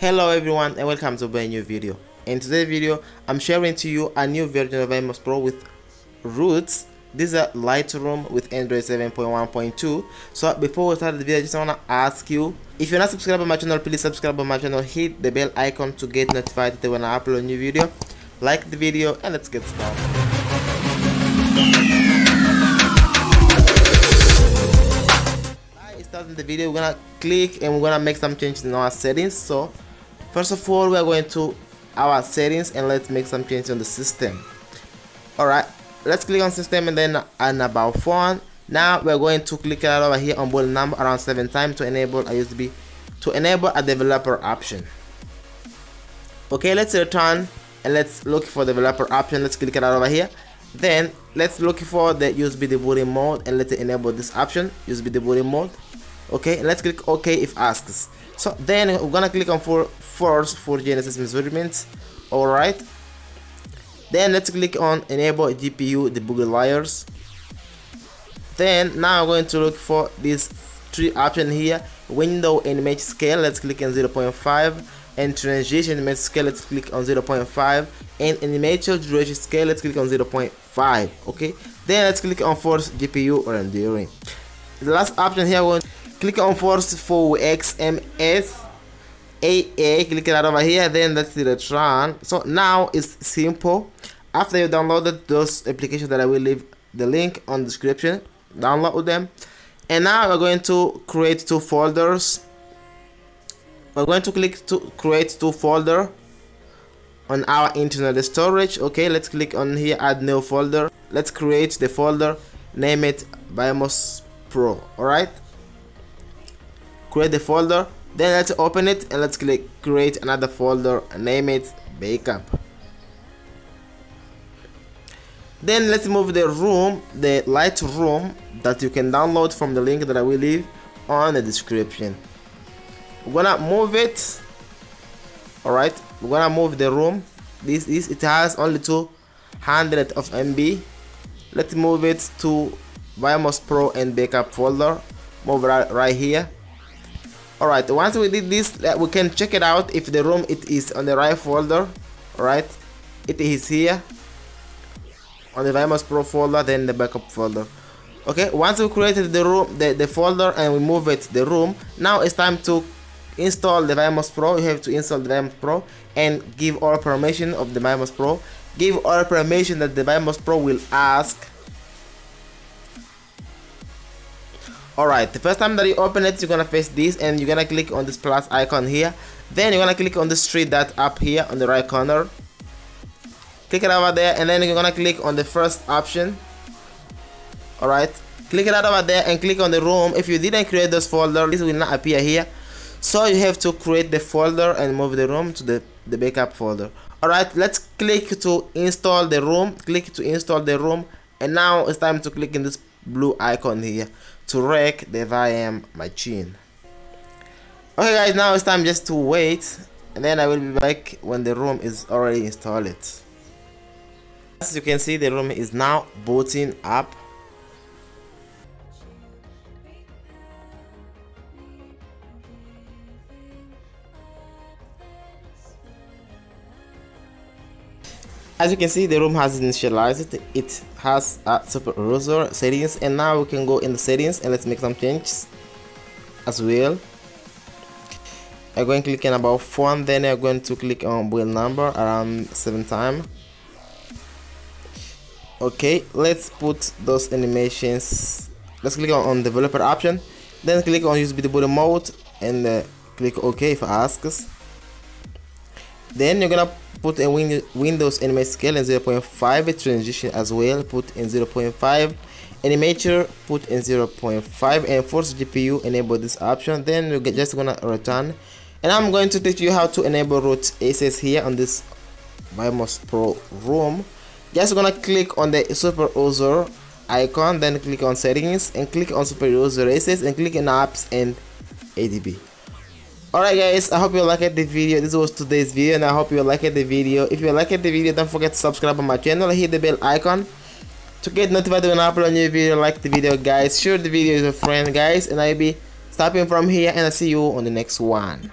Hello everyone and welcome to brand new video. In today's video, I'm sharing to you a new version of VMOS Pro with roots. This is a Lite ROM with Android 7.1.2. So before we start the video, I just want to ask you, if you're not subscribed to my channel, please subscribe to my channel, hit the bell icon to get notified when I upload a new video. Like the video and let's get started. starting the video we're gonna click and we're gonna make some changes in our settings so first of all we're going to our settings and let's make some changes on the system. Alright let's click on system and then on about phone. Now we're going to click right over here on build number around seven times to enable a USB to enable a developer option. Okay let's return and let's look for developer option. Let's click right over here. Then let's look for the USB debugging mode and let's enable this option USB debugging mode okay let's click ok if asks. So then we're gonna click on for force for genesis measurements all right. Then let's click on enable gpu debug layers. Then now i'm going to look for this three option here. Window animation scale let's click on 0.5 and transition animation scale let's click on 0.5 and animation duration scale let's click on 0.5 okay? Then let's click on force gpu rendering. The last option here we're click on force for xms AA, click it over here, then that's the return. So now it's simple. After you downloaded those applications that I will leave the link on the description, download them. And now we're going to create two folders. We're going to click to create two folder on our internal storage. Okay, let's click on here, add new folder. Let's create the folder, name it VMOS Pro. Alright create the folder then let's open it and let's click create another folder and name it backup. Then let's move the ROM the Lite ROM that you can download from the link that I will leave on the description. We're gonna move it. All right we're gonna move the ROM. This is it has only 200 of MB let's move it to VMOS Pro and backup folder. Move right, right here alright once we did this uh, we can check it out if the ROM it is on the right folder alright it is here on the VMOS Pro folder then the backup folder. Okay once we created the ROM the, the folder and we move it the ROM now it's time to install the VMOS Pro. You have to install the VMOS Pro and give all permission of the VMOS Pro. Give all permission that the VMOS Pro will ask Alright, the first time that you open it, you're gonna face this and you're gonna click on this plus icon here. Then you're gonna click on this three dot up here on the right corner. Click it over there and then you're gonna click on the first option. Alright, click it out over there and click on the ROM. If you didn't create this folder, this will not appear here. So you have to create the folder and move the ROM to the, the backup folder. Alright, let's click to install the ROM. Click to install the ROM and now it's time to click in this blue icon here to wreck the VM machine. Okay guys, now it's time just to wait and then I will be back when the ROM is already installed. As you can see the ROM is now booting up as you can see the ROM has initialized. It has a super user settings and now we can go in the settings and let's make some changes as well. I'm going to click on about phone then I'm going to click on build number around seven time okay let's put those animations. Let's click on, developer option then click on USB debugger mode and uh, click OK if it asks then you're gonna put a win Windows Anime Scale in 0.5 transition as well put in 0.5 animator put in 0.5 and force GPU enable this option. Then you're just gonna return. And I'm going to teach you how to enable root access here on this VMOS Pro ROM. Just gonna click on the super user icon then click on settings and click on super user access and click on apps and ADB Alright guys, I hope you liked the video. This was today's video and I hope you liked the video. If you liked the video, don't forget to subscribe on my channel hit the bell icon to get notified when I upload a new video. Like the video guys, share the video with a friend guys and I'll be stopping from here and I'll see you on the next one.